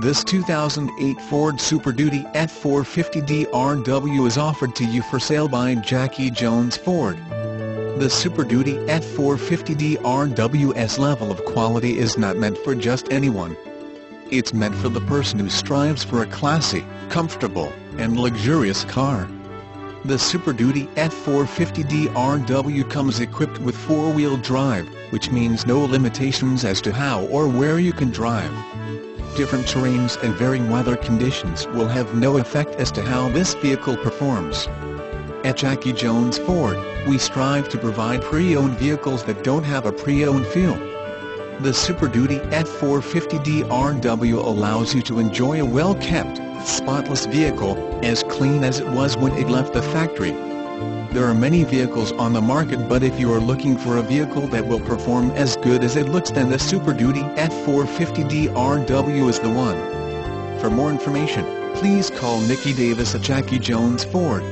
This 2008 Ford Super Duty F450 DRW is offered to you for sale by Jacky Jones Ford. The Super Duty F450 DRW's level of quality is not meant for just anyone. It's meant for the person who strives for a classy, comfortable, and luxurious car. The Super Duty F450 DRW comes equipped with four-wheel drive, which means no limitations as to how or where you can drive different terrains and varying weather conditions will have no effect as to how this vehicle performs. At Jacky Jones Ford, we strive to provide pre-owned vehicles that don't have a pre-owned feel. The Super Duty F450 DRW allows you to enjoy a well-kept, spotless vehicle, as clean as it was when it left the factory. There are many vehicles on the market but if you are looking for a vehicle that will perform as good as it looks then the Super Duty F450 DRW is the one. For more information, please call Nickie Davis at Jacky Jones Ford,